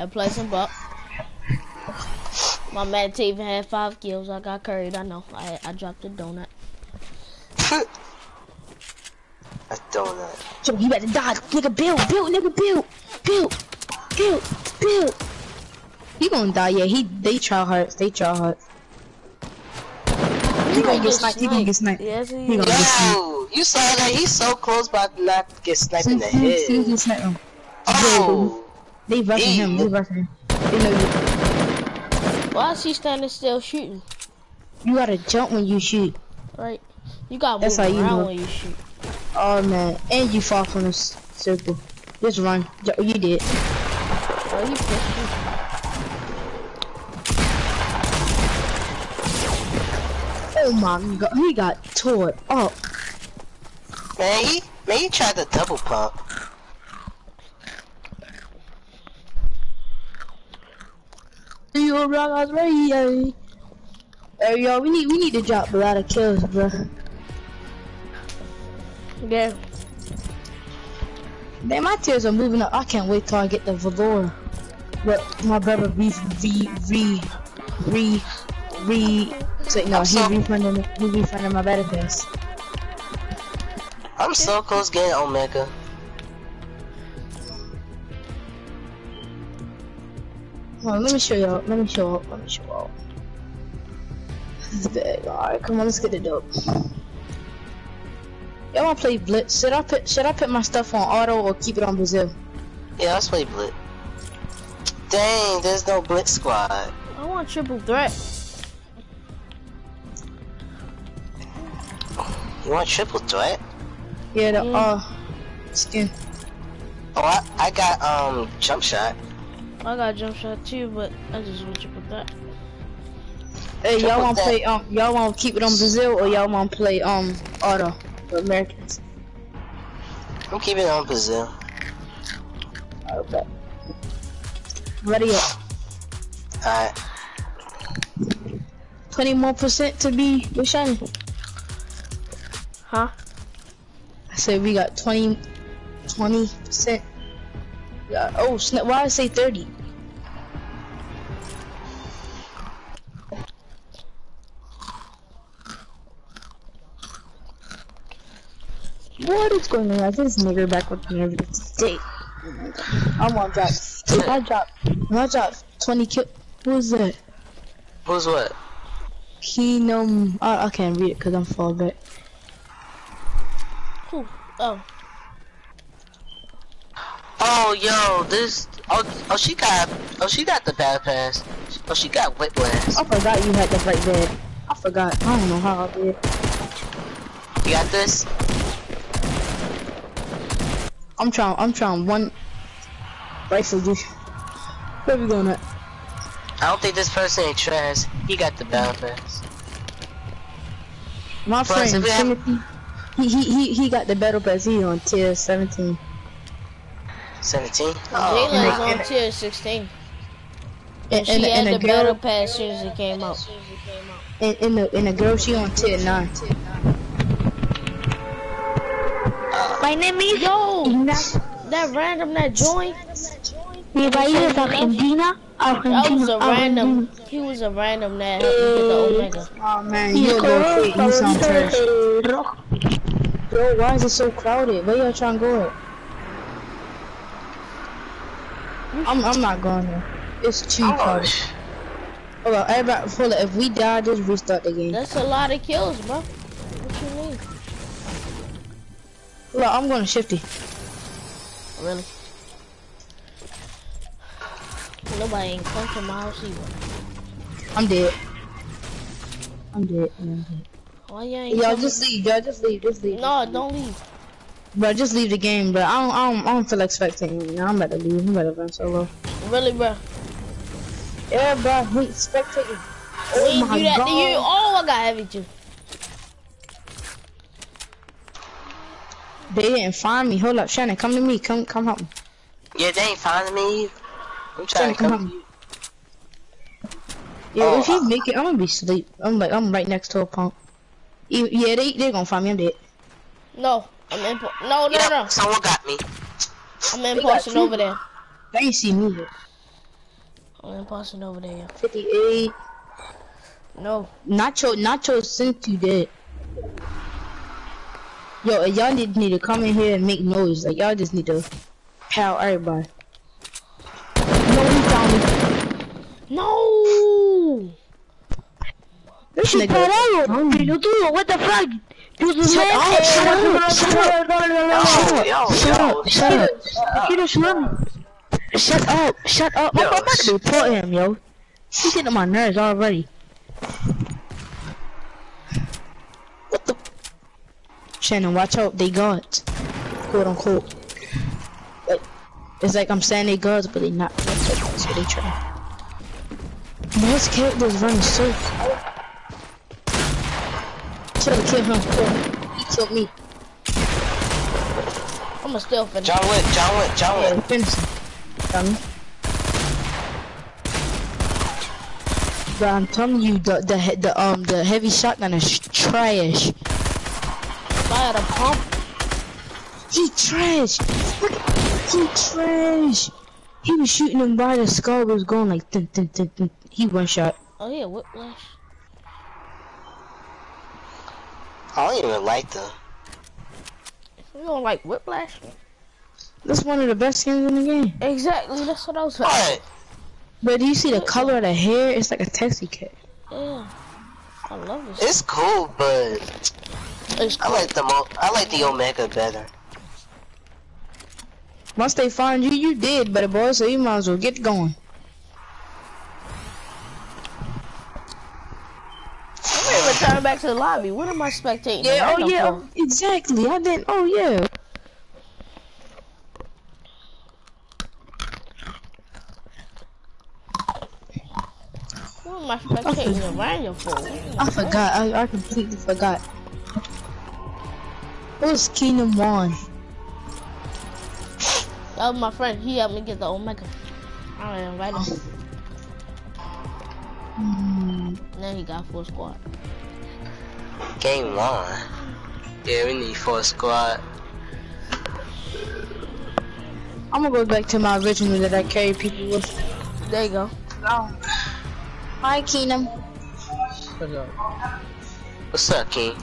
and play some buck. My man even had five kills. I got carried. I know. I I dropped a donut. a donut. Yo, you better die, nigga. Build, build, nigga. Build, build, build, build. He gonna die. Yeah, he. They try hard. They try hard. He gonna get sniped. He gonna get sniped. Yes, he, He gonna get sniped. You saw that? He's so close, but not get sniped in the See, see, see, head. he sniped him. Oh, They rushing him. They rushing him. They know you. Why is he standing still shooting? You gotta jump when you shoot. Right. You gotta That's move how you around know. when you shoot. Oh man, and you fall from the s- circle. Just run. Ju- You did. Bro, he pissed me. Oh my god, he got tore up. man, he man, he tried to double pump. You rock us radio. Hey yo, we need we need to drop a lot of kills, bro. Yeah. Man, my tears are moving up. I can't wait till I get the velour. But my brother re re re re re. So, no, I'm he so- refunded he refunded my battle pass. I'm so close getting Omega. Hold on, let me show y'all. Let me show y'all. Let me show y'all. This is big. Alright, come on, let's get it up. Y'all wanna play Blitz? Should I put should I put my stuff on auto or keep it on Brazil? Yeah, let's play Blitz. Dang, there's no Blitz squad. I want triple threat. You want triple threat? Yeah, the Mm. uh skin. Oh, I, I got um jump shot. I got jump shot too, but I just want triple threat. Hey, y'all wanna that. play um y'all wanna keep it on Brazil or y'all wanna play um auto for Americans? I'm keeping it on Brazil. Okay. Ready up. Alright. Twenty more percent to be with shiny. Huh? I said we got 20 percent. Yeah. Oh snap! Why did I say thirty? What is going on? I This nigger back with me every day. I want to drop. If I drop, I drop 20 kill. Who's that? Who's what? Keenum. I, I can't read it because I'm far back. Who? Oh. Oh, yo, this. Oh, oh, she got. Oh, she got the bad pass. Oh, she got whiplash. I forgot you had that right there. I forgot. I don't know how I did. You got this? I'm trying. I'm trying one rifle dude. Where we going at? I don't think this person ain't trash. He got the bad pass. My Plus, friend we have- Timothy. He, he he he got the battle pass. He on tier 17. 17? Jayla's Oh, on tier 16. And, She and, had and the the battle girl pass soon as it came out. and, and the and the girl she on tier 9. My name is Yo! Ignacio. That random that joined, Mi país es Argentina. Argentina. that was Argentina. a random. He was a random that helped me get the Omega. Oh man, Mi you go color quick. You sound trash. es el rojo. Bro, why is it so crowded? Where y'all trying to go at? I'm I'm not going there. It's too Oh, crowded. sh- Hold on, everybody, hold on. If we die, just restart the game. That's a lot of kills, bro. What you mean? Hold on, I'm going to shifty. Really? Nobody ain't come to my house either. I'm dead. I'm dead. Yeah, I'm dead. Why you ain't Y'all just leave. Y'all just leave. Just leave. No, don't leave. Bro, just leave the game, bro. I don't, I don't, I don't feel like spectating. Now I'm about to leave. I'm about to run solo. Really, bro. Yeah, bro. Wait, spectating. We Oh ain't my do that god. to you. Oh, I got heavy too. They didn't find me. Hold up, Shannon. Come to me. Come, come help me. Yeah, they ain't finding me. I'm Shannon, trying to come help come. me. Yeah, Oh, if he uh, make it, I'm gonna be asleep. I'm like, I'm right next to a pump. E- Yeah, they, they gonna find me. I'm dead. No, I'm in. No, no, Yeah, no. someone got me. I'm They in got over there. They ain't see me. I'm passing over there. 58. No. Nacho, Nacho sent you dead. Yo, y'all need, need to come in here and make noise. Like, y'all just need to pow everybody. No, he found me. No. This Shit, nigga. caralho! What the fuck? Do Shut up, shut up, shut up. Yo, yo, Shut yo, up, shut up. Filho do Shut up, shut up. Yo, I'm about to report him, yo. He's getting on my nerves already. What the? Shannon, watch out. They guards. Quote unquote. Like, it's like I'm saying they guards, but they not. That's what, that's what they try. Man, his character's running so. Kill, kill him, kill him. He killed me. I'm gonna still finish. John Wick, John Wick, John Yeah, Wick. finish him. Dummy. But I'm telling you, the the the um the heavy shotgun is trash. Fire the pump. He trash. He trash. He was shooting him by the skull. Was going like dun, dun, dun, dun. He one shot. Oh yeah, whiplash. I don't even like them. You don't like whiplash? That's one of the best skins in the game. Exactly. That's what I was saying. Alright, But do you see the color of the hair? It's like a taxi cat. Yeah. I love this. it's cool, but It's I like the mo. I like the Omega better. Once they find you, you did, but boy, so you might as well get going. I'm ready to return back to the lobby. What am I spectating? Yeah, oh yeah, for? Oh, exactly. I didn't. Oh yeah. What am I spectating random for? I forgot. I, I completely forgot. It was Kingdom One. That was my friend. He helped me get the Omega. I invite him. Oh. And then he got full squad. Game one. Yeah, we need four squad. I'm gonna go back to my original that I carry people with. There you go. Hi, Kingdom. What's up, King?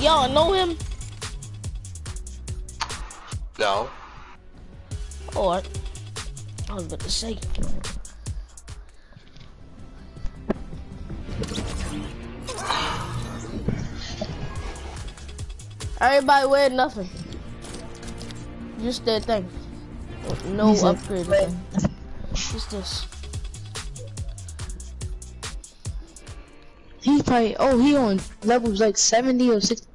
Y'all know him? No. Or I was about to say. Everybody wear nothing. Just that thing. No He's upgrade thing. Just this. He probably. Oh, he on levels like 70 or 60.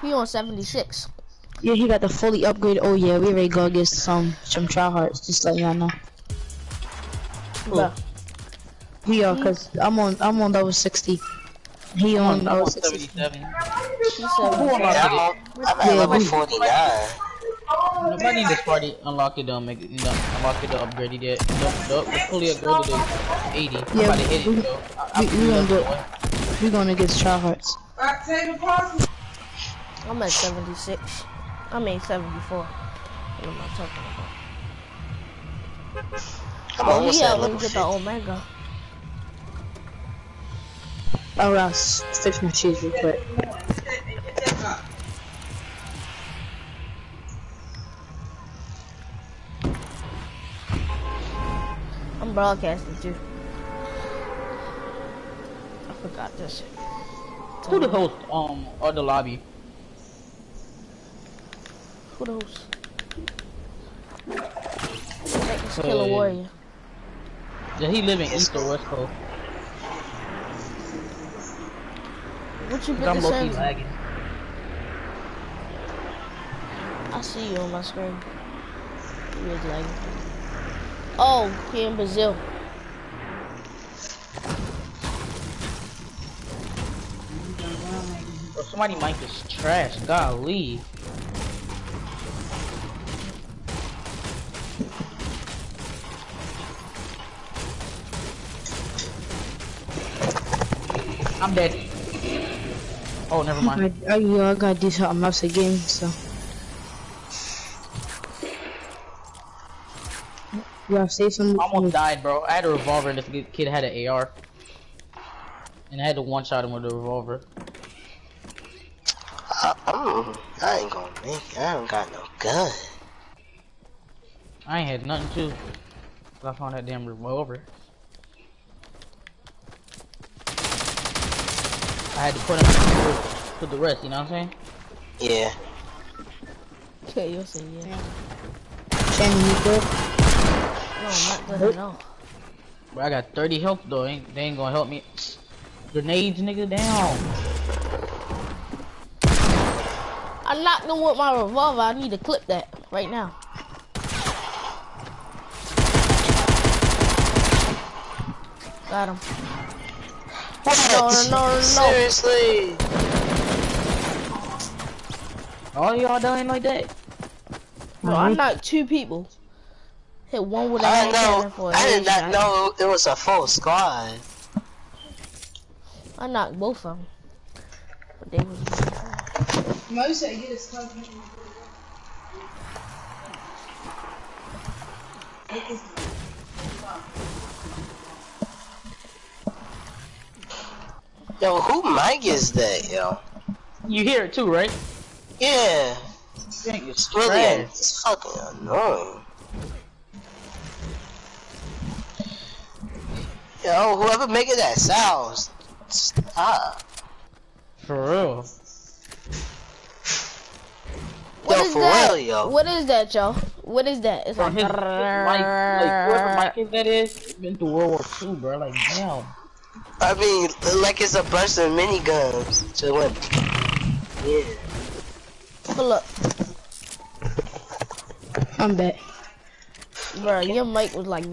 He on 76. Yeah, he got the fully upgrade. Oh yeah, we ready to go get some some try hearts. Just let y'all know. Bruh. He uh, cause I'm on I'm on level 60. He on level 60. He said, Yeah, I'm, I'm at Yeah, level 49. Nobody in this party unlocked it, don't make it, you know, unlocked it, upgraded it. Nope, nope, it's fully upgraded to 80. I'm Yeah, about to hit we- it, so I, we- I we gonna do it. it. We gonna get try hearts. I'm at 76. I mean 74. What am I talking about? I'm Oh, almost he at helped me level get the Omega. Oh, Ross, fix my shoes real quick. I'm broadcasting too. I forgot this. Who the host, um, or the lobby? Who the host? Let's kill a Hey. warrior. Yeah, he live in East or West Coast. What you I'm put the low-key lagging. I see you on my screen. You is lagging. Oh, he in Brazil. Bro, somebody mic is trash, golly. I'm dead. Oh, never mind. I, oh, I, yo, I got decent amounts of games, so. Yeah, save some. I almost died, bro. I had a revolver and this kid- kid had an AR. And I had to one shot him with a revolver. I, I'm, I ain't gonna make it. I don't got no gun. I ain't had nothing too. 'Cause I found that damn revolver. I had to put him to, to the rest, you know what I'm saying? Yeah. Okay, you'll say yeah. Shannon, you good? No, I'm not good at all. But I got 30 health though. Ain't, they ain't gonna help me. Grenades, nigga, down. I knocked him with my revolver. I need to clip that right now. Got him. What? No, no, no, no. Seriously? All y'all dying like that? Bro, I knocked two people. Hit one with a I hand cannon know. for a I did not know it was a full squad. I knocked both of them. But they was Yo, who mic is that, yo? You hear it too, right? Yeah. Think it's It's really trash. it's fucking annoying. Yo, whoever making that sound, stop. For real. What Yo, is for that? real, yo. What is that, y'all? What is that? It's Bro, like, his, his mic, like whoever mic is that is, been through World War II, bro. Like, damn. I mean, like it's a bunch of miniguns. So what? Yeah. pull up, I'm back. bro. Your mic was like.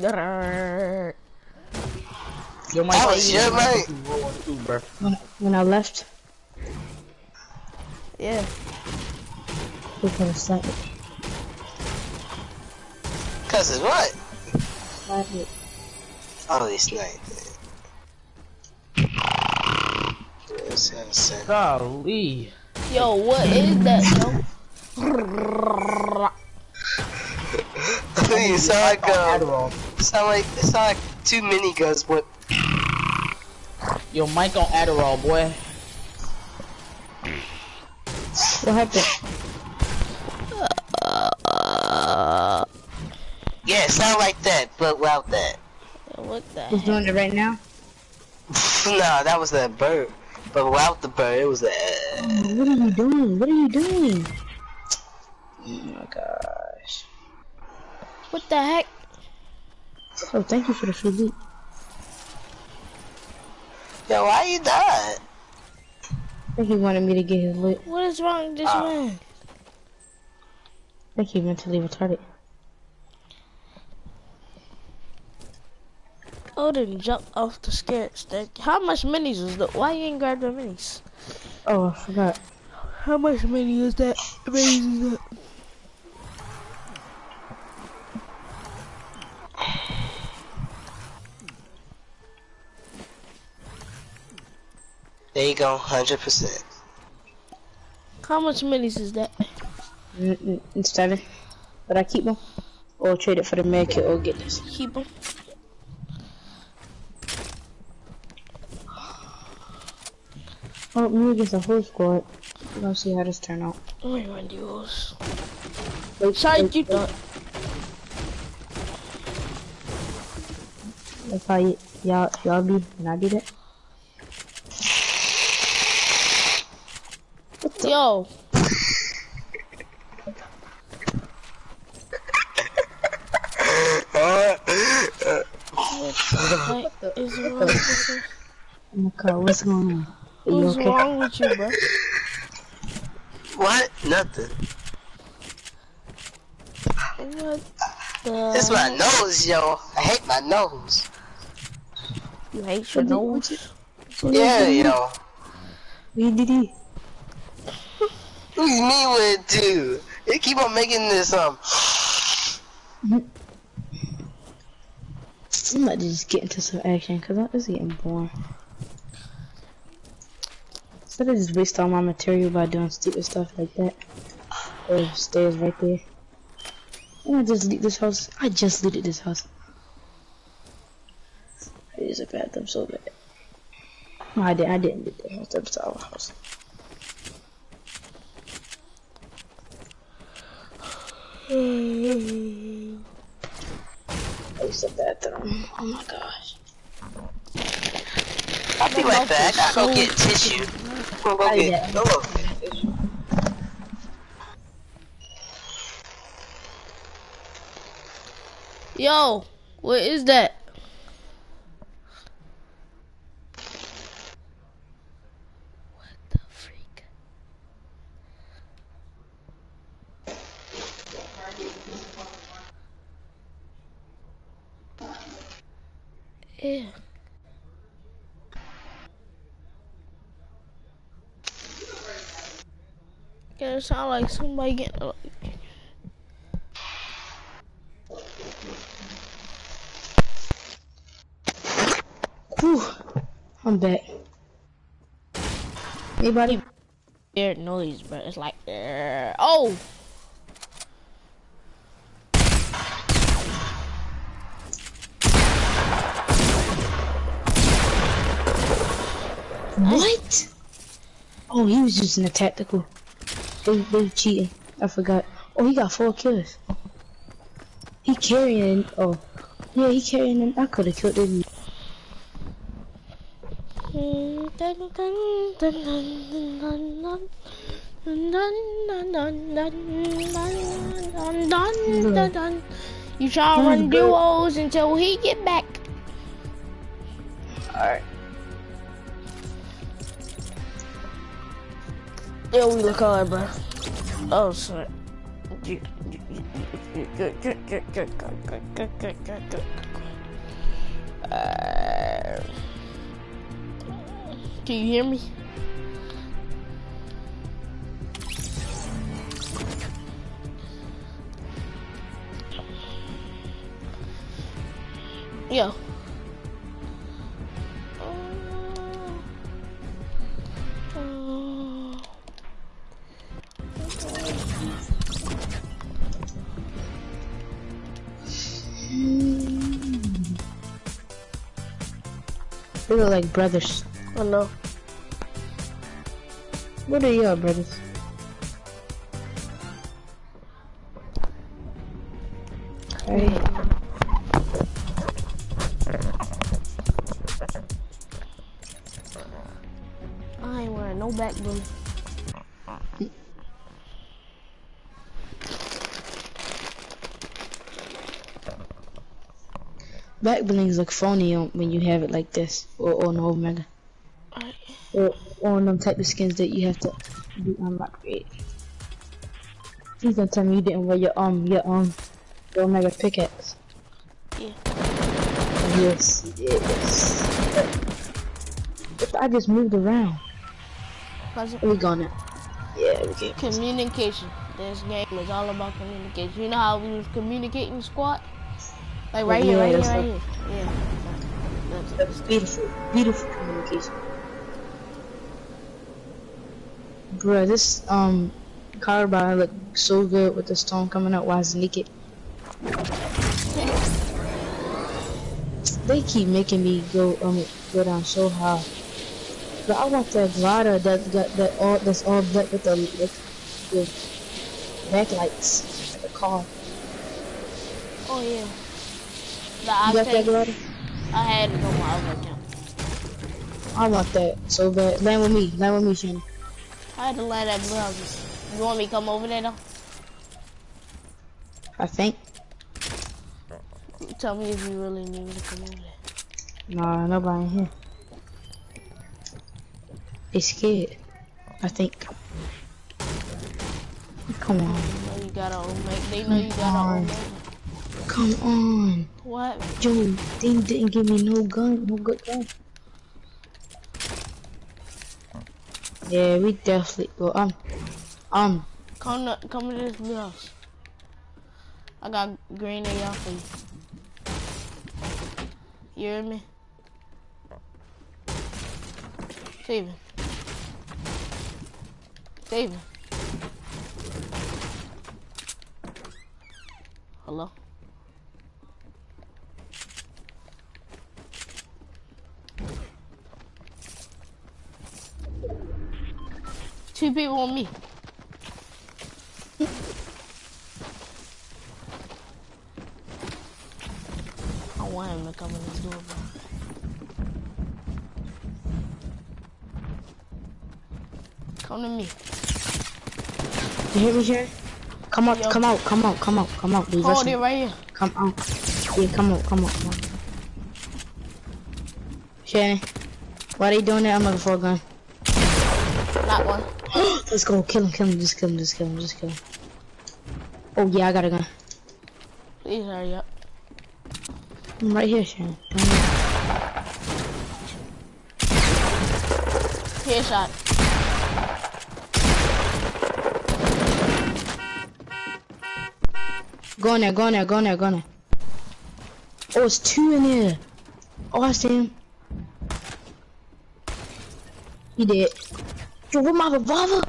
Your mic That like was you your been mic. through World War II, bro. When, when I left, yeah. we could have slept. Cause it's what? Slept. Oh, it's night. Yes, yes, yes. Golly. Yo, what is that, yo? you sound like uh, Adderall. sound like it sound like two miniguns. What? Yo, mic on Adderall, boy. What happened? Yeah, it sound like that, but without that. Yo, what the Who's heck? doing it right now? Nah, that was that bird. But without the bird, it was a. What are you doing? What are you doing? Oh my gosh. What the heck? Oh, thank you for the free loot. Yo, why you died? I think he wanted me to get his loot. What is wrong with this Ah. man? I think he mentally retarded. Oh, didn't jump off the scared stick. How much minis was that? Why you ain't grab the minis? Oh, I forgot. How much mini is that? Minis is that? There you go, hundred percent. How much minis is that? Mm, mm, It's seven. But I keep them. Or trade it for the med kit or get this. Keep them. Oh, me against a whole squad. We're gonna see how this turn out. Oh my Dios. Wait, Sorry, wait, you wait. thought. If I y'all y'all be and I be that. Yo. What is wrong with you? Oh what's going on? Are you What's okay? wrong with you, bro? What? Nothing. What the? It's my nose, yo. I hate my nose. You hate your nose? Yeah, yo. What did he? What do you mean with it too? They keep on making this um. I'm about to just get into some action because this is getting boring. Instead of just waste all my material by doing stupid stuff like that. There's stairs right there. And I just leave this house. I just looted this house. It is a bathroom so bad. No, I didn't. I didn't loot the house. That was our house. It's a bathroom. Oh my gosh. I'll be right back. I gotta go get tissue. I'm gonna go get. Go go get. Yo, what is that? What the freak? Yeah, it sound like somebody getting like, Whew. I'm back. Anybody? weird noise, but it's like, "Err." oh, What? Oh, he was using a tactical. They they cheating. I forgot. Oh, he got four kills. He carrying. Oh, yeah, he carrying. An, I could have killed him. Dun dun dun dun dun dun dun. You try to run duos until he get back. Alright. Yo, we look alright, bro. Oh, shit. Can you hear me? Yo. Look like brothers. Oh no. What are your brothers? Back blings look phony on, when you have it like this, or on Omega, Alright. or, or on them type of skins that you have to do unlock rate. Please don't tell me you didn't wear your um your um your Omega pickaxe. Yeah. Yes, yes. If I just moved around, we going now? Yeah, we can. communication. This game is all about communication. You know how we was communicating squad? Like right Yeah, here, right here, right here. Yeah. That's it. That's beautiful, beautiful communication. Bruh, this um Carbide look so good with the stone coming out while it's naked. They keep making me go um go down so high. But I want that glider that got that all that's all black with the with the backlights. The car. Oh yeah. The You got that octane. I had to go my other account. I want that so bad. Land with me. Land with me, Shannon. I had to land that blue house. You want me to come over there though? I think. Tell me if you really need me to come over there. Nah, nobody in here. They scared. I think. Come on. They know you got a omega. They know you got a on. omega. Come on. What? Joe, they didn't give me no gun, no good gun. Yeah, we definitely well um um Come to, come to this blue house. I got green AR for you. You hear me? Steven. Save me. Hello? Two people on me. I want him to come in this door, bro. Come to me. You hear me, Sharon? Come out, Yo. come out, come out, come out, come out. They Hold it right here. Come out. Yeah, come out, come out, come out. Shannon, why are they doing that? I'm looking for a gun. Not one. Let's go, kill him, kill him, just kill him, just kill him, just kill him. Oh yeah, I got a gun. Please hurry up. I'm right here. Don't worry. Headshot. Go in there, go in there, go in there, go in there. Oh, it's two in there. Oh, I see him. He did. Yo, with my revolver?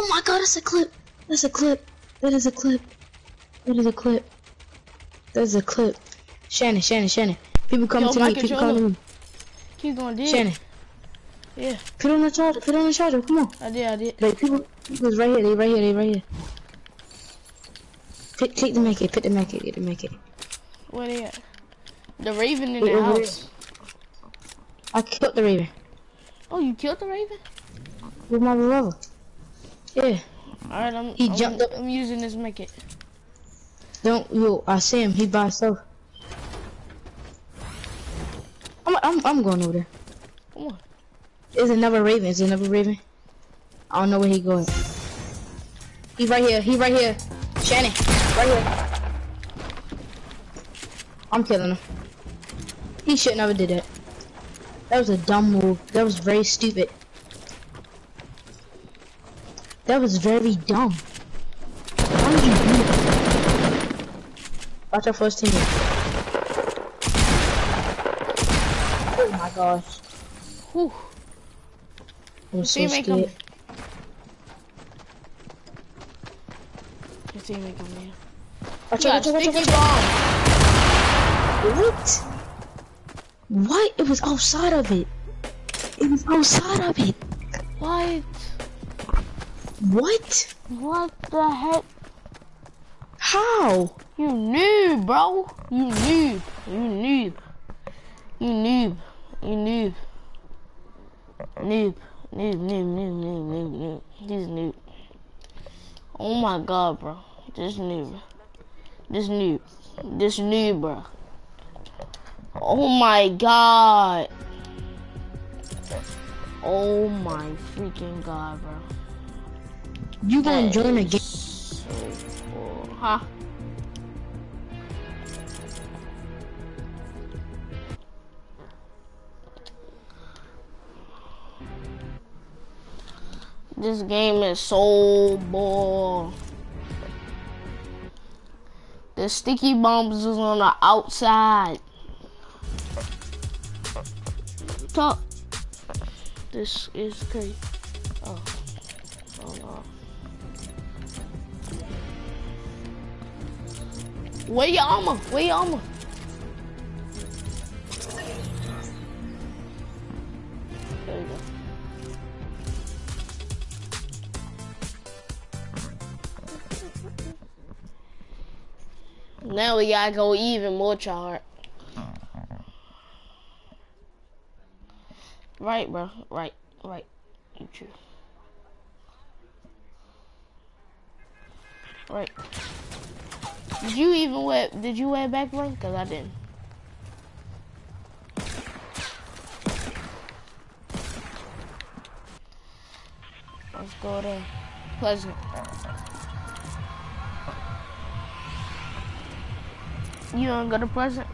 Oh my god, that's a clip. That's a clip. That is a clip. That is a clip. That is a clip. Shannon, Shannon, Shannon. People coming Yo, to me, people controller. coming to me. Keep going, did. Shannon. Yeah. Put on the charger, put on the charger, come on. I did, I did. Like, people, people's right here, they right here, they right here. Pick, take the med kit, pick the med kit, get the med kit. Where they at? The Raven in Wait, the house. I killed the raven Oh, you killed the Raven? with my revolver. Yeah. Alright, I'm, He I'm, jumped up. I'm using this med kit. Don't yo, I see him. He by himself. I'm I'm I'm going over there. Come on. There's another raven. Is another raven? I don't know where he going. He right here. He right here. Shannon, right here. I'm killing him. He should never did that. That was a dumb move. That was very stupid. That was very dumb. Why did you do that? Watch our first team. Oh my gosh. Whew. I was so Teammate scared. Your teammate coming in. Watch out, watch out, watch out. What? What? It was outside of it. It was outside of it. What? What? What the heck? How? You noob, bro. You noob. You noob. You noob. You noob. Noob. Noob, noob, noob, noob, noob, noob. This noob. Oh my god, bro. This noob. This noob. This noob, bro. Oh my god. Oh my freaking god, bro. You gonna join is game? So cool. Huh? This game is so boring. The sticky bombs is on the outside. Talk. This is crazy. Where your armor? Where your armor? There you go. Now we gotta go even more chart. Right, bro. Right, right. You true. Right. Did you even wear? Did you wear back bro? Cause I didn't. Let's go to Pleasant. You wanna go to Pleasant?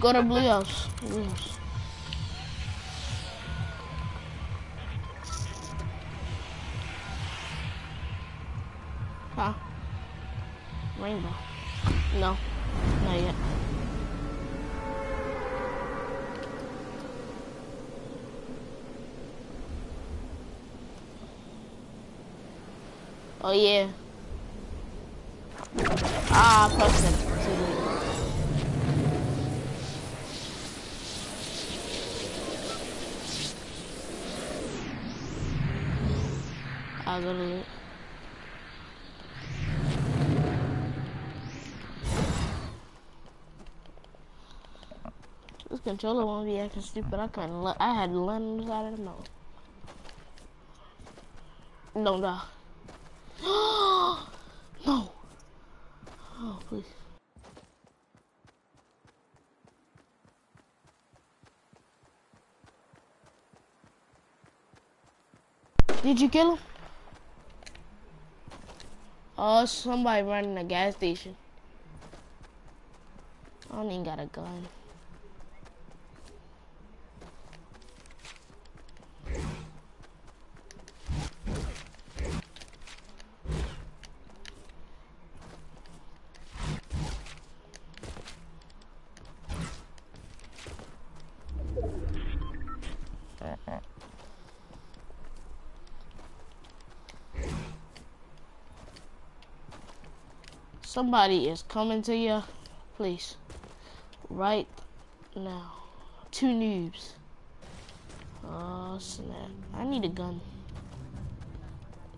Go to Blue House. Blue House. Huh? Rainbow. No, not yet. Oh yeah. Ah, I pressed controller won't be acting stupid. I couldn't. I had on the of the mouth. No, no. no. Oh, please. Did you kill him? Oh, somebody running a gas station. I don't even got a gun. Somebody is coming to you, please. Right now. Two noobs. Oh snap. I need a gun.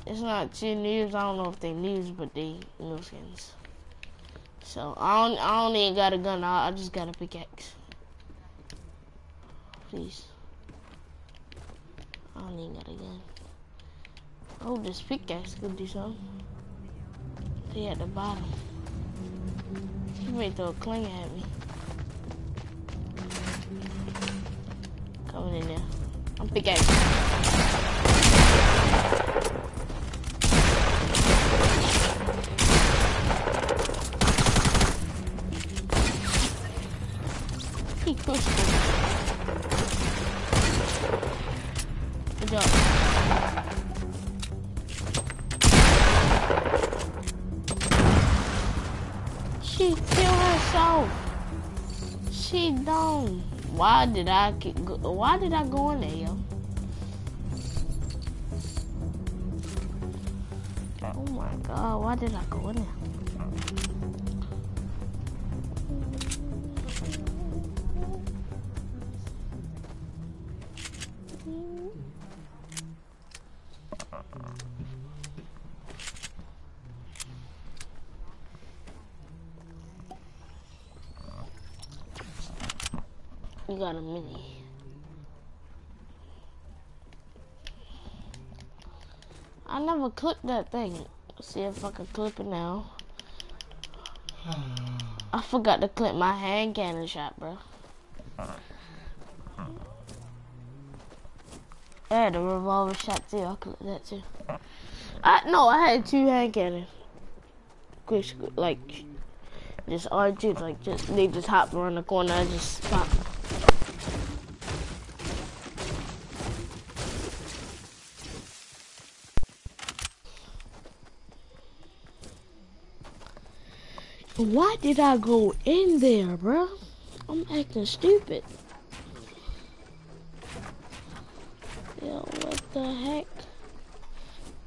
It's not two noobs. I don't know if they noobs, but they noob skins. So I don't I don't even got a gun. I, I just got a pickaxe. Please. I don't even got a gun. Oh, this pickaxe could do something. They at the bottom. He throw a cling at me. Coming in there. I'm pickaxe. He pushed me. She don't. Why did I? go- Why did I go in there? Oh my god! Why did I go in there? Mm-hmm. You got a mini. I never clipped that thing. See if I can clip it now. I forgot to clip my hand cannon shot, bro. I had a revolver shot too. I clipped that too. I no, I had two hand cannons. Quick, like just R2, like just they just hopped around the corner. I just popped. Why did I go in there, bro? I'm acting stupid. Yo, what the heck?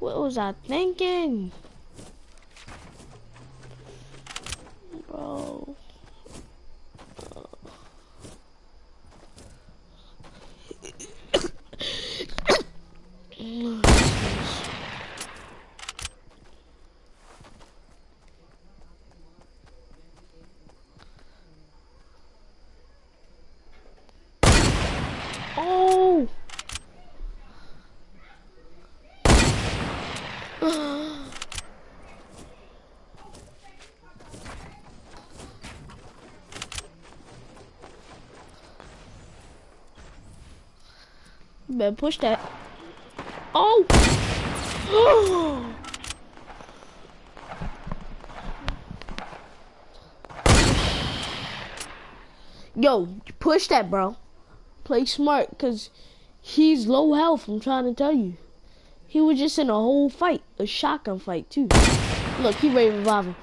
What was I thinking? Bro. Oh! Better push that. Oh! Yo, push that, bro. Play smart, cause he's low health. I'm trying to tell you. He was just in a whole fight, a shotgun fight too. Look, he ready to revive him.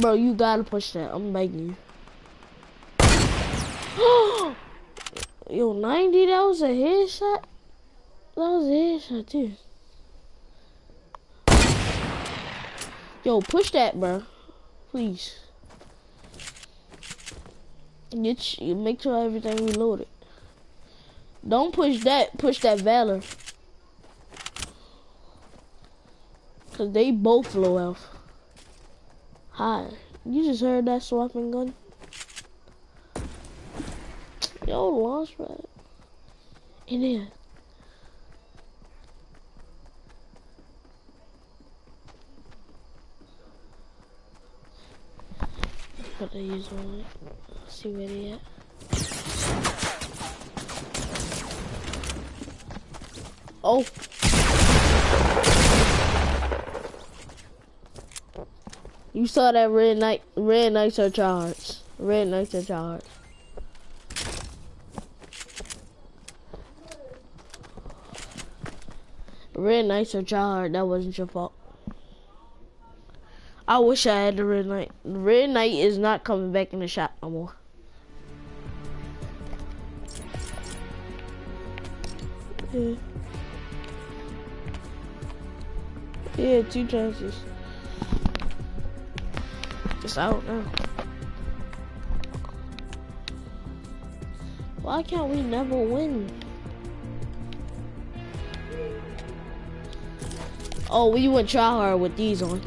Bro, you gotta push that. I'm begging you. Yo, 90, that was a headshot? Was headshot too. Yo, push that, bro. Please. Get you make sure everything reloaded. Don't push that. Push that Valor. Cause they both low health. Hi. You just heard that swapping gun? Yo, launch pad. In there. Put the use it. See where they at. Oh. You saw that red knight, red knights are charged. Red knights are charged. Red knights are charged. That wasn't your fault. I wish I had the red knight. The red knight is not coming back in the shop no more. Yeah. Yeah, two chances. It's out now. Why can't we never win? Oh, we went try hard with these on.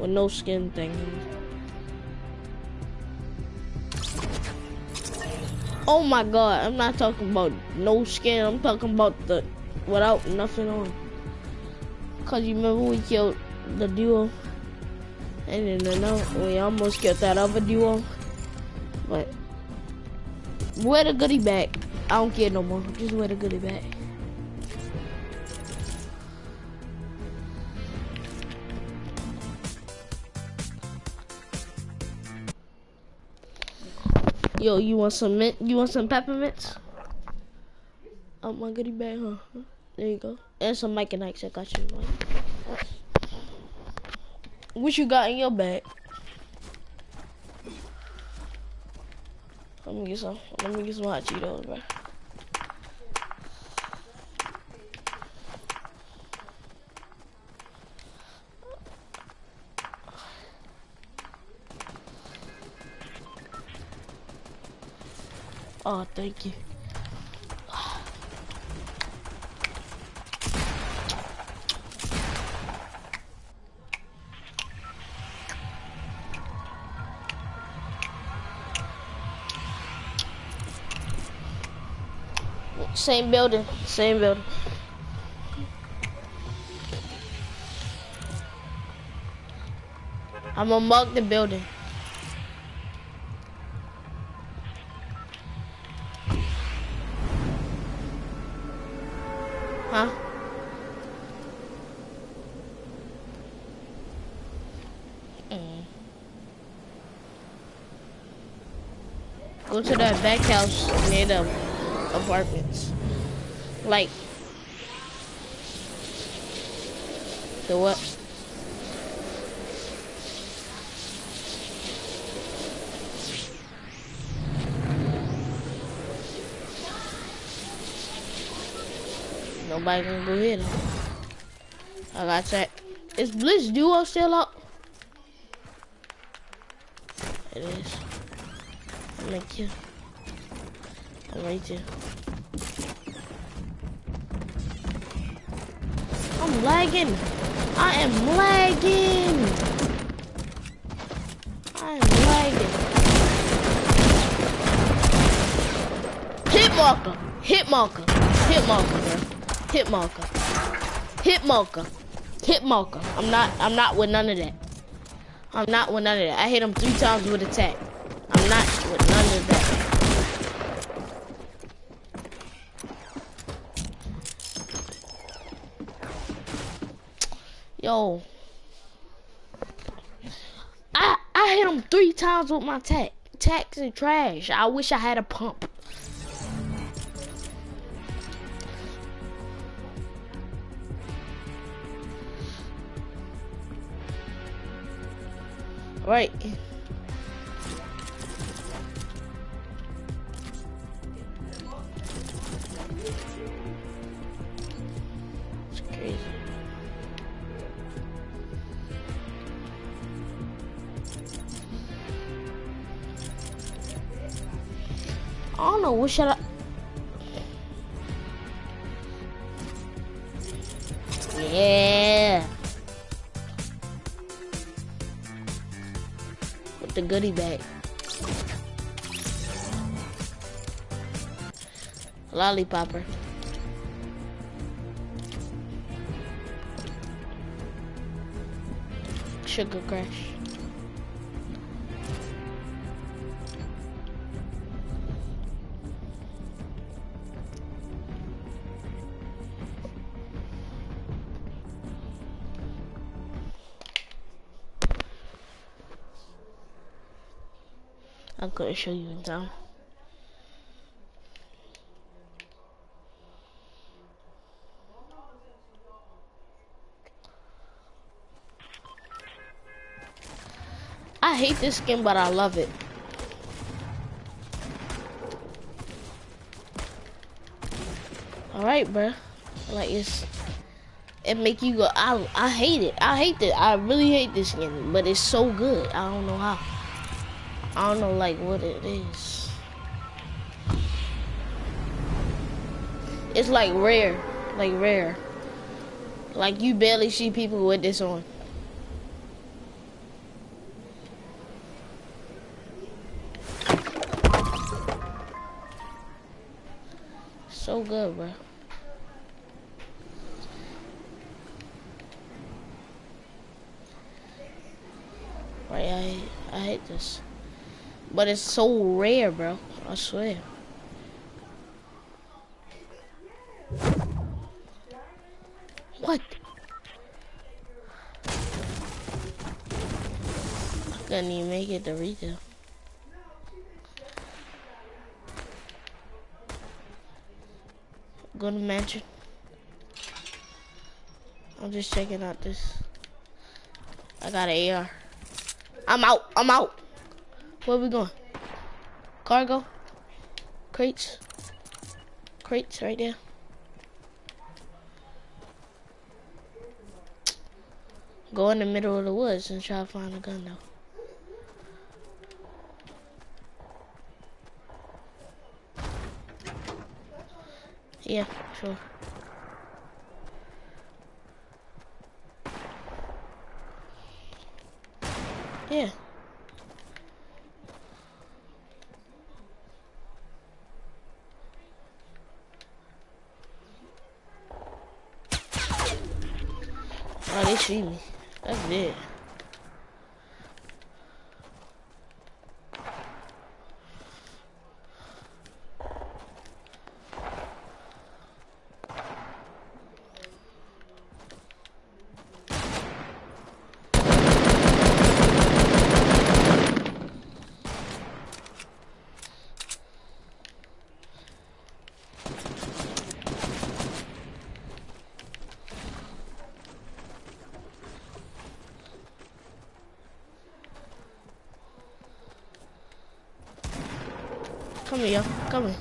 With no skin thing. Oh my god, I'm not talking about no skin, I'm talking about the without nothing on. Cause you remember we killed the duo and then no, we almost killed that other duo. But wear the goodie bag. I don't care no more. Just wear the goodie bag. Yo, you want some mint? You want some peppermints? Oh, my goodie bag, huh? There you go. And some Mike and Ike's. I got you, Mike. What you got in your bag? Let me get some. Let me get some hot Cheetos, bro. Oh, thank you. Same building, same building. I'm gonna mark the building. Go to that back house near the apartments. Like the what? Nobody gonna go here. I got that. Is Blitz Duo still up? It is. Thank you. I'm right here. I'm lagging. I am lagging. I am lagging. Hit marker. Hit marker. Hit marker, bro. Hit marker. Hit marker. Hit marker. I'm not I'm not with none of that. I'm not with none of that. I hit him three times with attack. I'm not with none of that. Yo. I I hit him three times with my tack. Tacks and trash. I wish I had a pump. Right. Know. I? Yeah. With the goodie bag. Lollipopper. Sugar Crash. I'm gonna show you in town. I hate this skin, but I love it. Alright, bruh. Like, it's... It make you go, I, I hate it. I hate it. I really hate this skin, but it's so good. I don't know how. I don't know, like, what it is. It's, like, rare. Like, rare. Like, you barely see people with this on. So good, bro. Right, I I hate this, but it's so rare, bro. I swear. What? I couldn't even make it to retail. Go to mansion. I'm just checking out this. I got an AR. I'm out. I'm out. Where we going? Cargo? Crates? Crates right there. Go in the middle of the woods and try to find a gun though. Yeah, sure. Yeah. Oh, they see me. That's it. Come here, come here.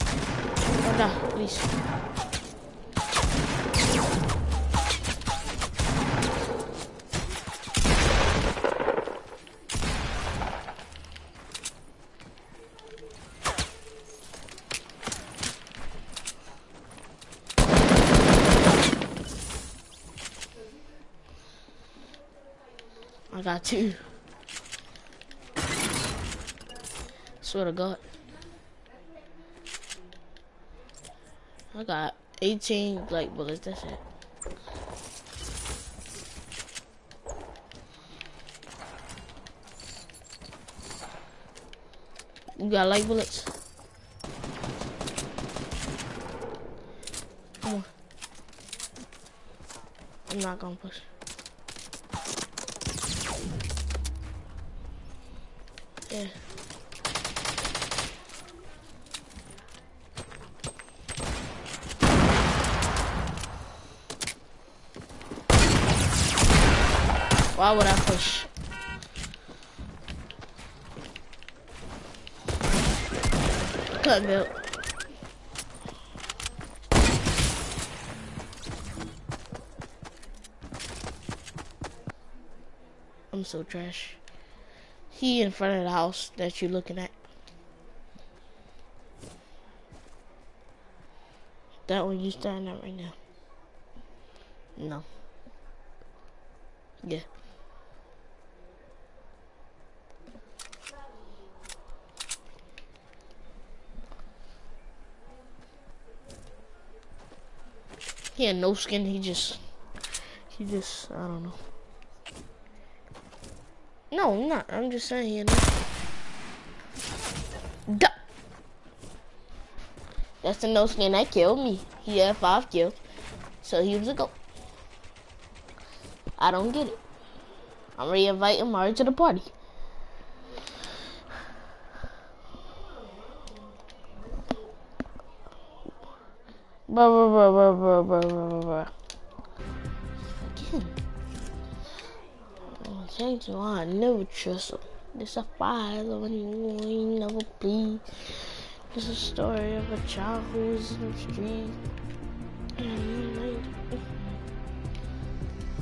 Oh, no, please. I got two. Swear to God. I got 18 light bullets, that's it. You got light bullets? Come on. I'm not gonna push. Why would I push? Cut milk. I'm so trash. He in front of the house that you looking at. That one you standing at right now. No. Yeah. He had no skin, he just, he just, I don't know. No, I'm not, I'm just saying he had no. That's the no skin that killed me. He had five kills, so he was a goat. I don't get it. I'm re-inviting Mario to the party. Blah, blah, blah, blah, blah, blah, blah, blah. Again. I'll change the I never trust him. This a fire when you ain't never be. This is a story of a child who was in the street.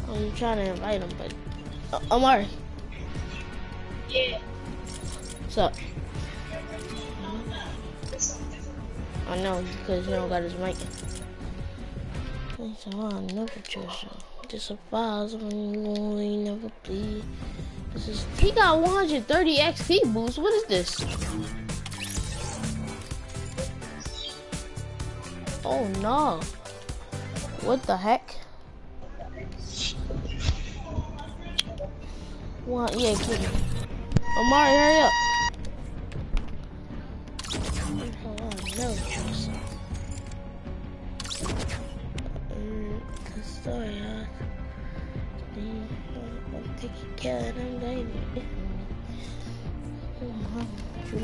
I'm trying to invite him, but uh, Amari. Yeah. What's up? I know because you don't got his mic. He oh, I never trust. This a files when you ain't never bleed. This is he got 130 XP boost. What is this? Oh no. What the heck? What? Yeah, it. Amari, hurry up.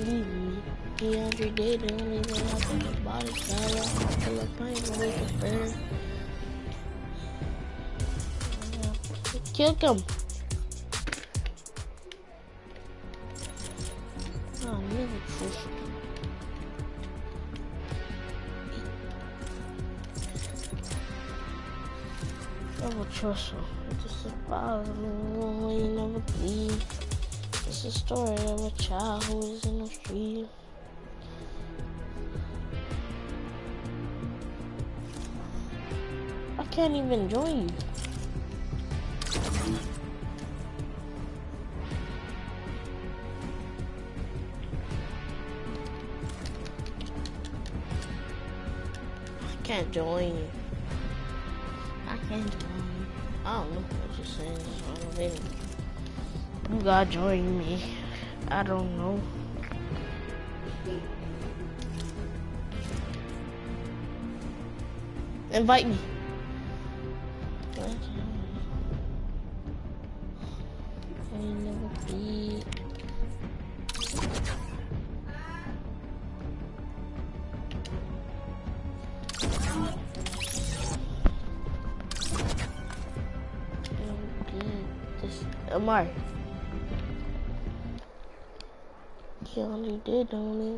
Leave me. He every day the only thing I think about is that I like pain when we compare. Kill him. Oh, never trust you. Never trust her. Just about you never believe. It's a story of a child who is in the street. I can't even join you. I can't join you. I can't join you. I don't know what you're saying. I don't really. Gotta join me. I don't know. Invite me. Did the only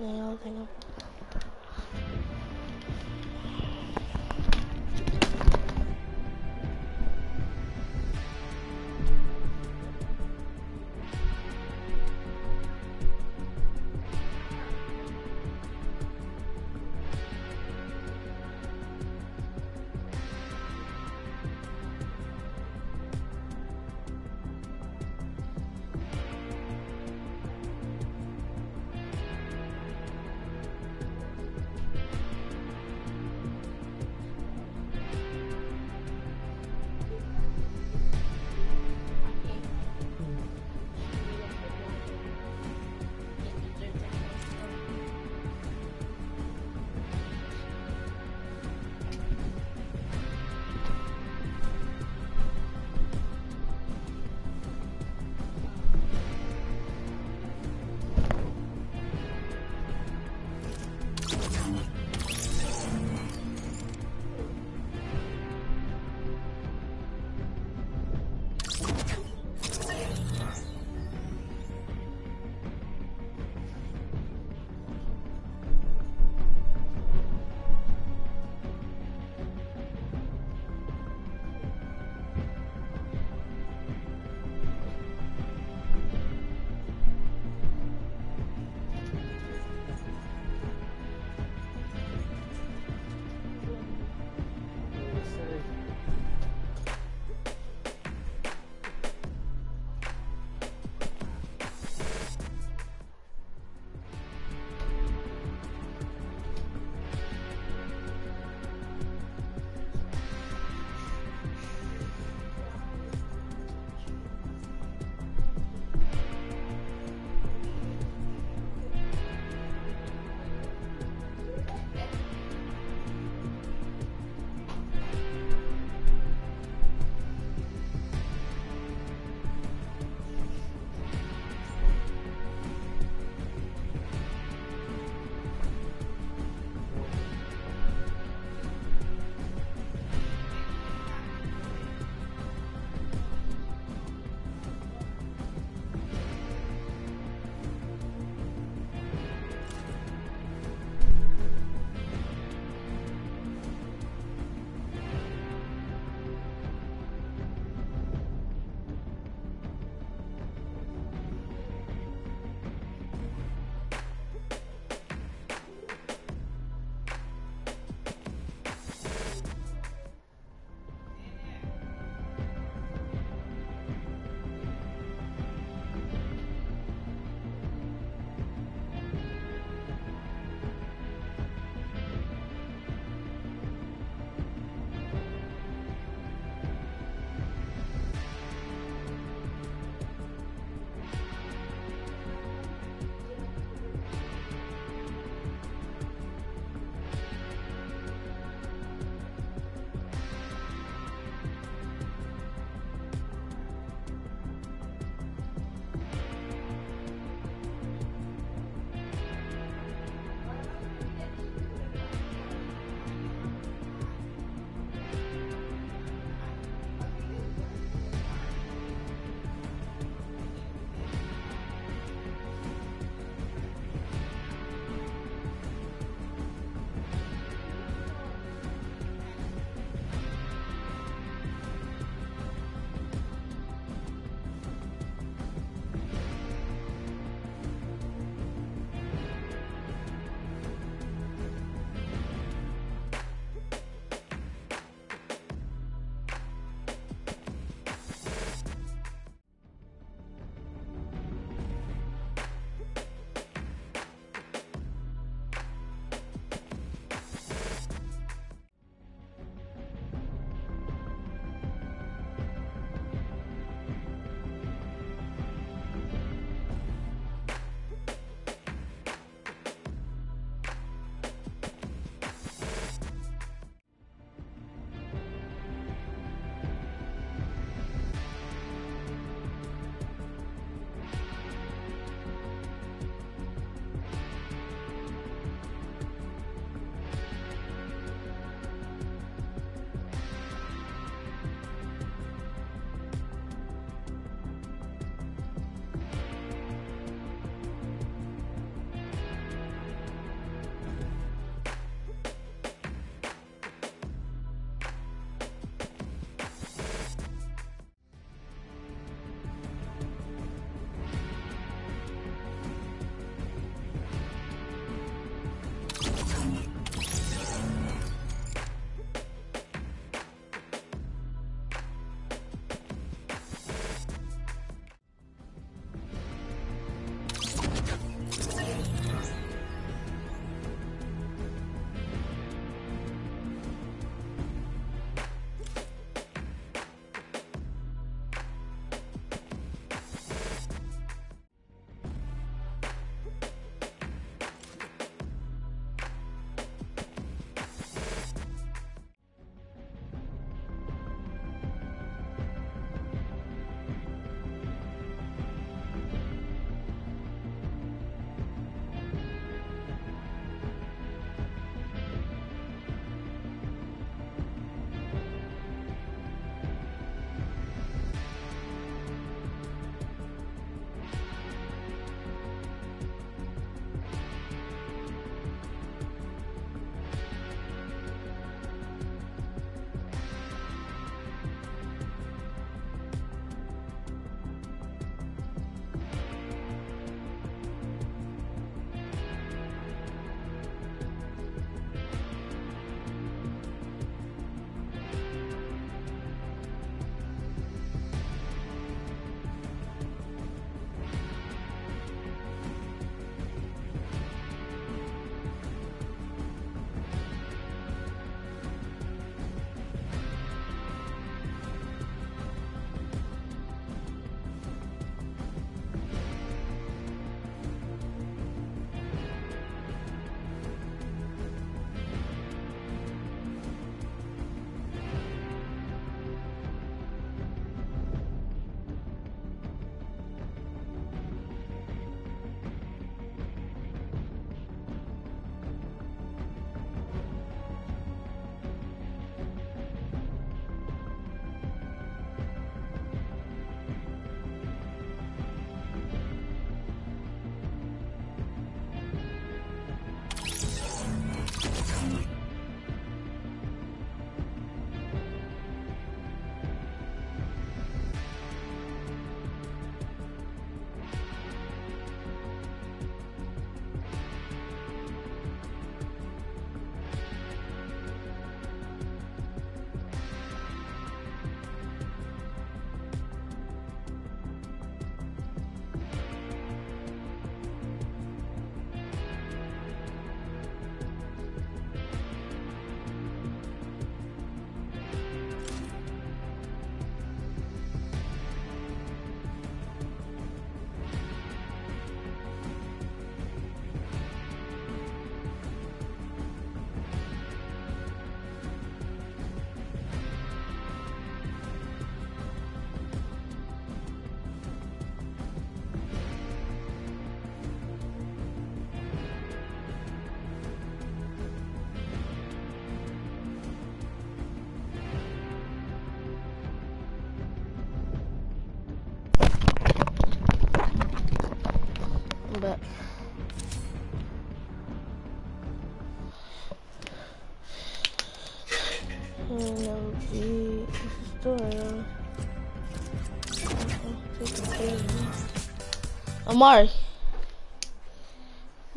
Amari,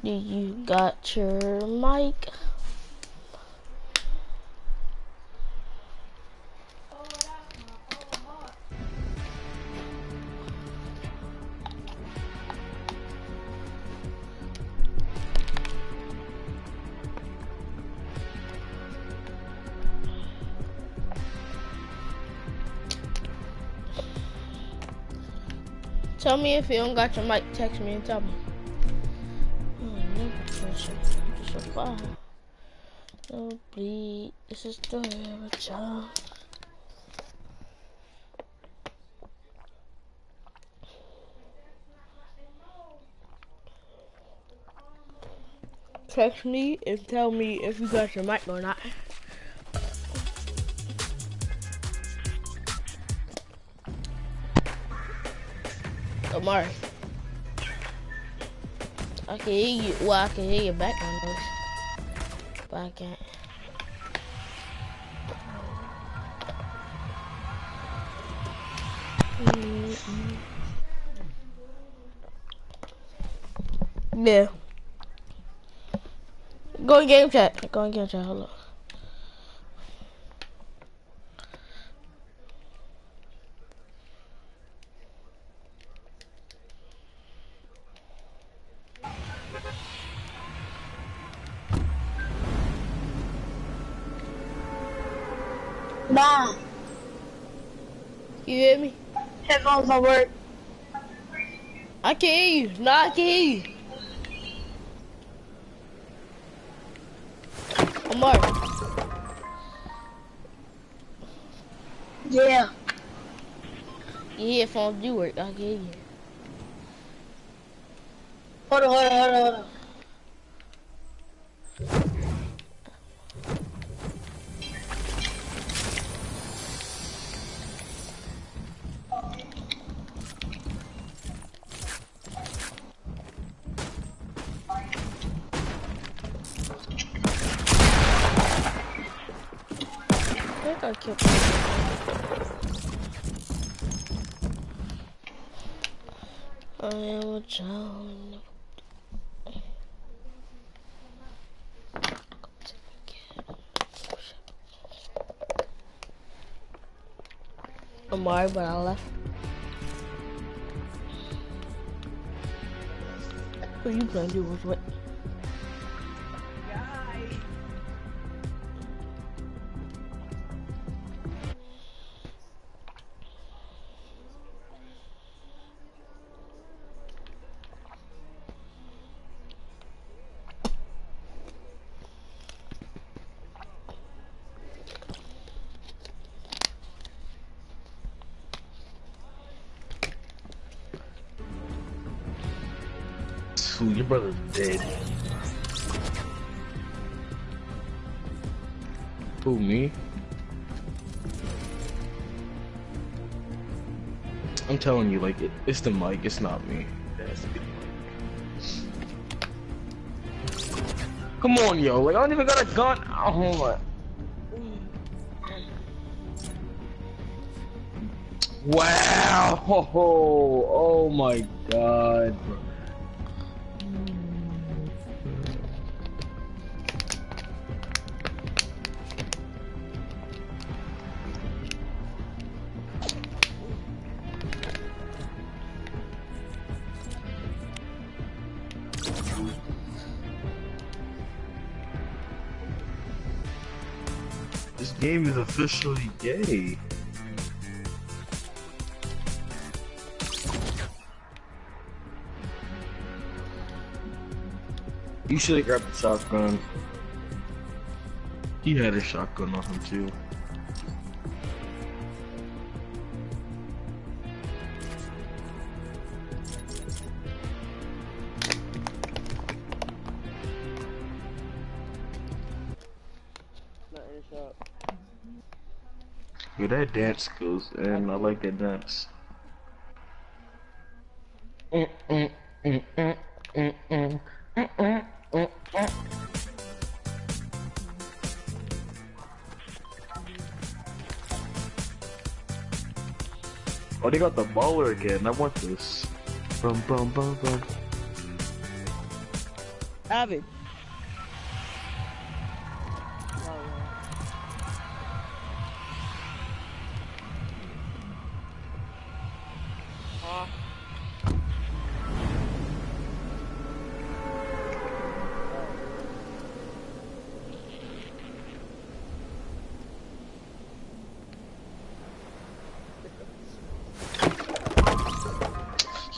do you got your mic? Tell me if you don't got your mic. Text me and tell me. Oh, bleed. This is the child. Text me and tell me if you got your mic or not. Omar. I can hear you. Well, I can hear your background noise. But I can't. Yeah. Go in game chat. Go in game chat. Hold on. Nah, You hear me? Headphones don't work. I can hear you. No, I can hear you. Omar. Yeah. Your headphones do work. I can hear you. Hold on, hold on, hold on, hold on. I killed I am a child. Amari, but I left. Who you playing to was it's the mic, it's not me. Come on, yo, like, I don't even got a gun. Oh, hold on. Wow! Oh, oh my god, bro. Officially gay. You should have grabbed the shotgun. He had a shotgun on him too. That dance skills, and I like that dance. Oh, they got the baller again. I want this. Bum bum bum bum. Abby.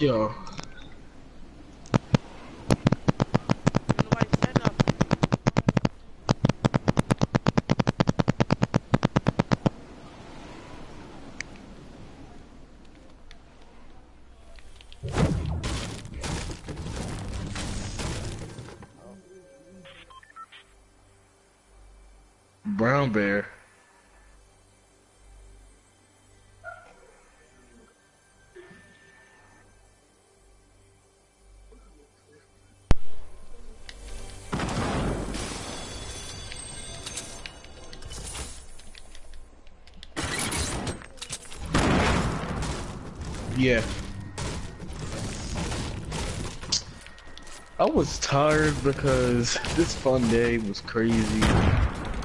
yo. Yeah. I was tired because this fun day was crazy.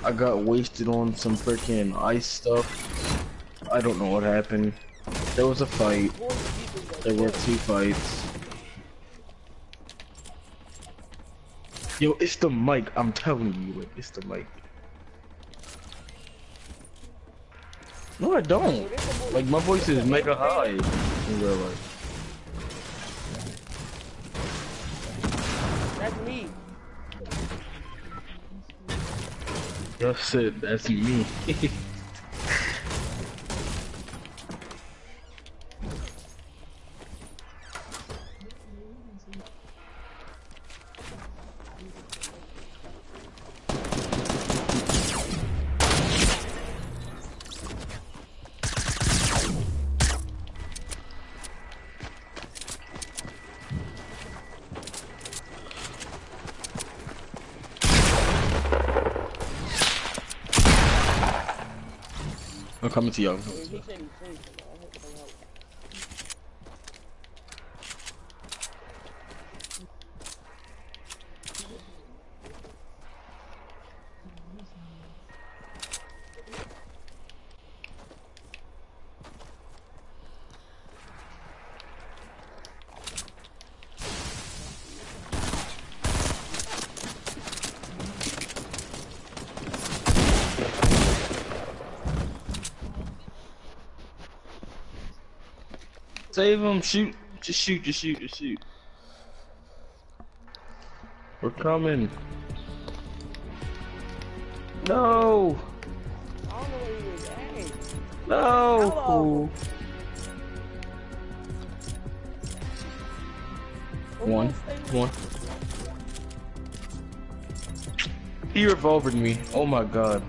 I got wasted on some freaking ice stuff. I don't know what happened. There was a fight. There were two fights. Yo, it's the mic. I'm telling you, like, it's the mic. No, I don't. Like, my voice is mega high in real life. That's me. That's it. That's me. I'm coming to you. I'm coming to you. He said he's free. so I hope it'll help. Save him. Shoot. Just shoot. Just shoot. Just shoot. We're coming. No. I don't know where he is. No. Hello. One. One. He revolvered me. Oh my god.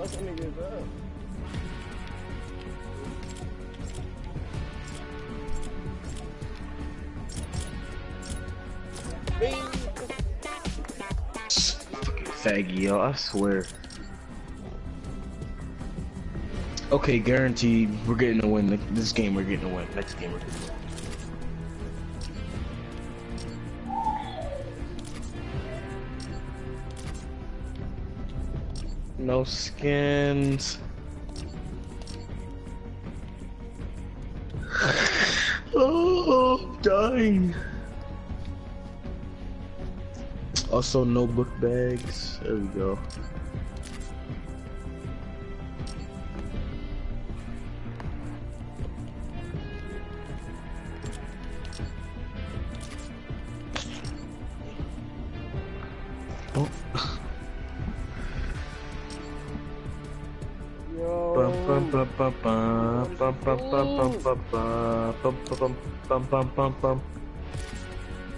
Fuck that nigga is up. Fucking faggy, yo. I swear. Okay, guaranteed. We're getting a win. This game, we're getting a win. Next game, we're getting a win. No skins. oh, I'm dying. Also, no book bags. There we go.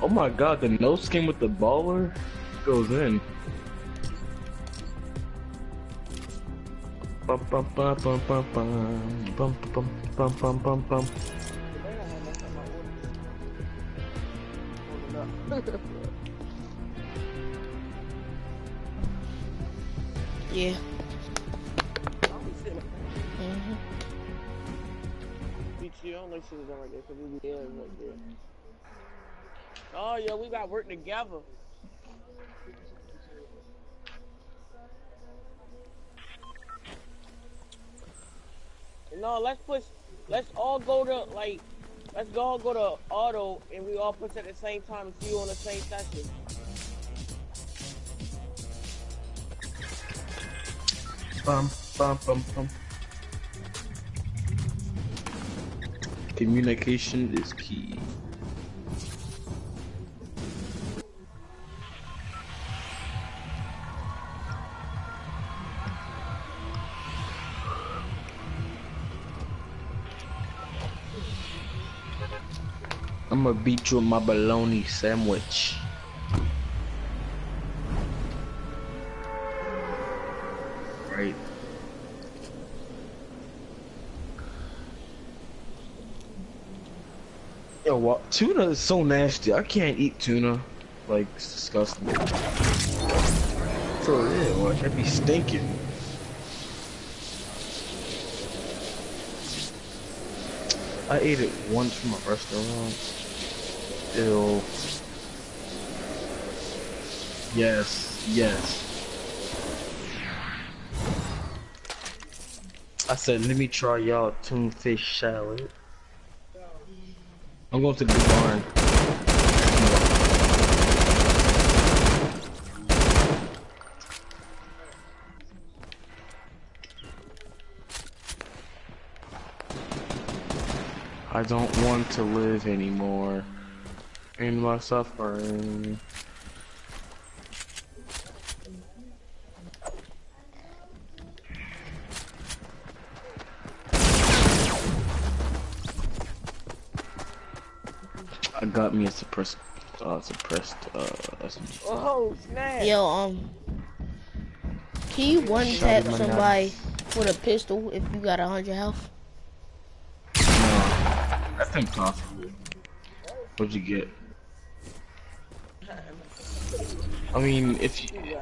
Oh my god, the no skin with the baller goes in. Bum bum bum bum bum bum bum bum bum bum bum work together. No, let's push. Let's all go to like. Let's go all go to auto and we all push at the same time and see you on the same session. Bum bum bum bum. Communication is key. Gonna beat you with my bologna sandwich. Right. Yo, what? Tuna is so nasty. I can't eat tuna. Like, it's disgusting. For real, like, that'd be stinking. I ate it once from a restaurant. Ew. Yes, yes. I said, let me try y'all tuna salad. I'm going to the barn. I don't want to live anymore. In my suffering. I got me a suppressed, uh, suppressed, uh, SMG. Oh snap! Yo, um, can you one tap in my somebody with a pistol if you got a hundred health? No, that's impossible. What'd you get? I mean, if you,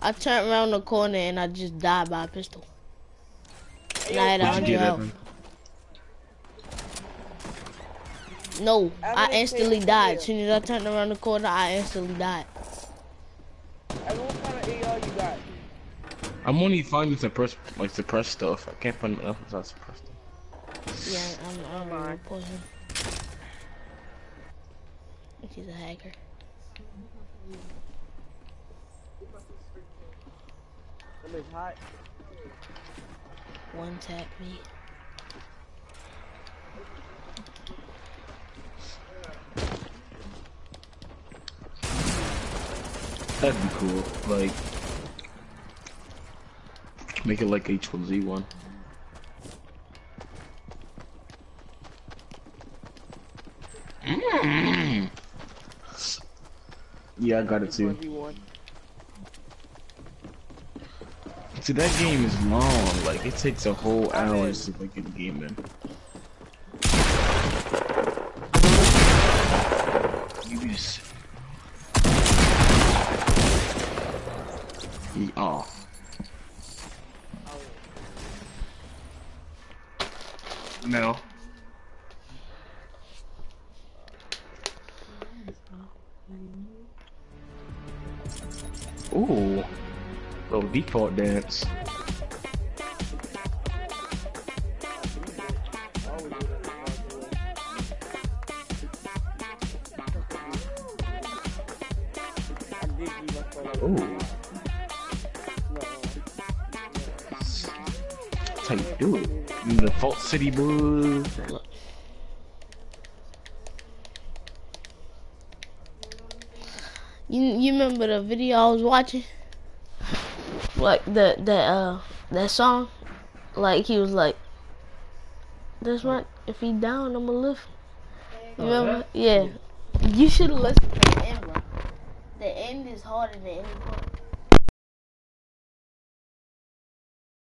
I turned around the corner and I just died by a pistol. And I had a hundred health. No, I Evan instantly came died. As soon as I turned around the corner, I instantly died. And what kind of AR you got? I'm only finding suppressed, like suppressed stuff. I can't find nothing besides suppressed stuff. Yeah, I'm, I'm Never mind. report him. A hacker. That bitch hot. One tap me. That'd be cool. Like, make it like H1Z1. Mm. Yeah, I got it too. See, that game is long. Like, it takes a whole hour to like get the game in. Phone up. Ooh. That's how you do it. In the Fault City Blues. You you remember the video I was watching? Like the the uh that song? Like he was like This one if he down I'ma lift him." You remember? Yeah. You should have listened to the end, bro. The end is harder than any part.